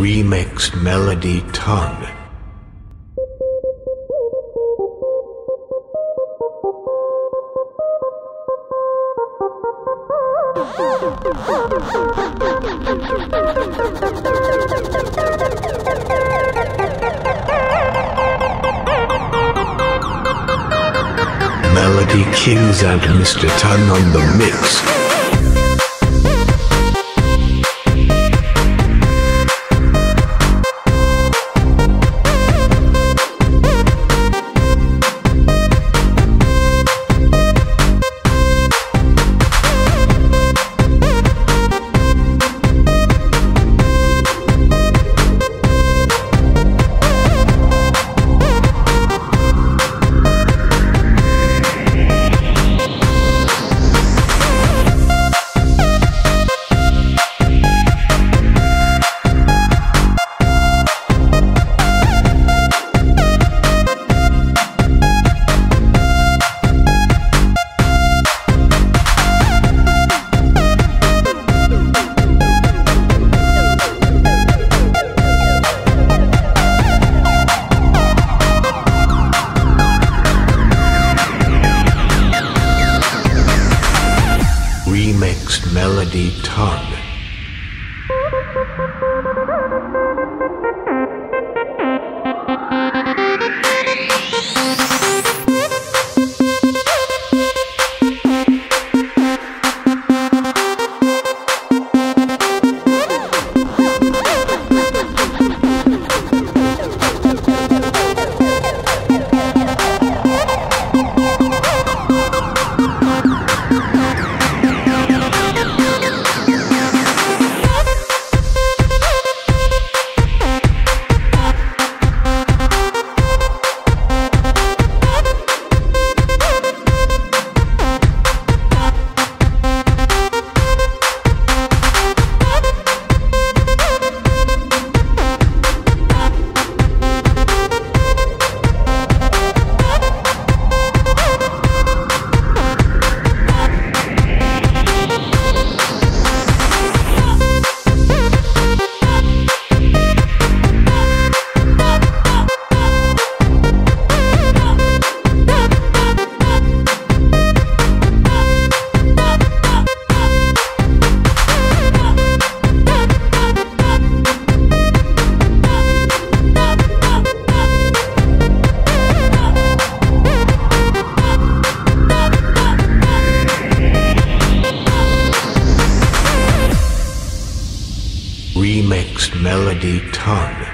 Remixed Melody Tongue. Melody Kings and Mr. Ton on the mix. Melody Tongue. Remixed Melody Tongue.